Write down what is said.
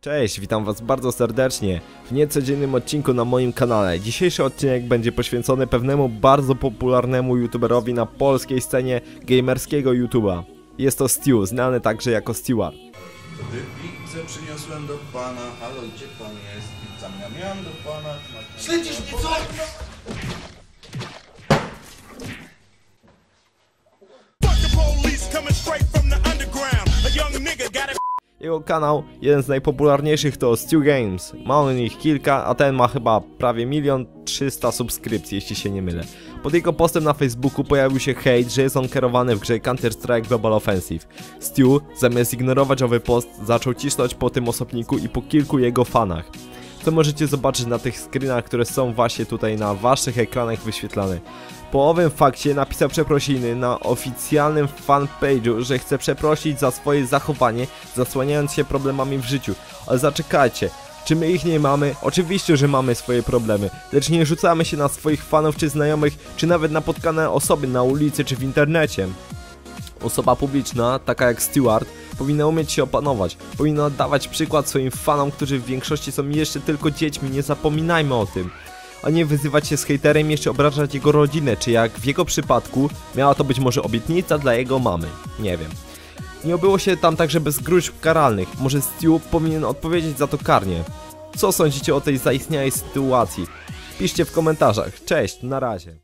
Cześć, witam was bardzo serdecznie w niecodziennym odcinku na moim kanale. Dzisiejszy odcinek będzie poświęcony pewnemu bardzo popularnemu youtuberowi na polskiej scenie gamerskiego YouTube'a. Jest to Stu, znany także jako Stewart. Gdy pizzę przyniosłem do pana, halo gdzie pan jest? Pizza miam, miam do pana. Śledzisz mnie co? Fuck the police coming straight from Jego kanał, jeden z najpopularniejszych to Stu Games. Ma on ich kilka, a ten ma chyba prawie milion trzysta subskrypcji, jeśli się nie mylę. Pod jego postem na Facebooku pojawił się hejt, że jest on kierowany w grze Counter-Strike Global Offensive. Stu, zamiast ignorować owy post, zaczął cisnąć po tym osobniku i po kilku jego fanach. Co możecie zobaczyć na tych screenach, które są właśnie tutaj na waszych ekranach wyświetlane. Po owym fakcie napisał przeprosiny na oficjalnym fanpage'u, że chce przeprosić za swoje zachowanie, zasłaniając się problemami w życiu. Ale zaczekajcie, czy my ich nie mamy? Oczywiście, że mamy swoje problemy, lecz nie rzucamy się na swoich fanów czy znajomych, czy nawet napotkane osoby na ulicy czy w internecie. Osoba publiczna, taka jak Stewart, powinna umieć się opanować. Powinna dawać przykład swoim fanom, którzy w większości są jeszcze tylko dziećmi, nie zapominajmy o tym. A nie wyzywać się z hejterem jeszcze obrażać jego rodzinę, czy jak w jego przypadku miała to być może obietnica dla jego mamy. Nie wiem. Nie obyło się tam także bez gruźb karalnych. Może Stu powinien odpowiedzieć za to karnie. Co sądzicie o tej zaistniałej sytuacji? Piszcie w komentarzach. Cześć, na razie.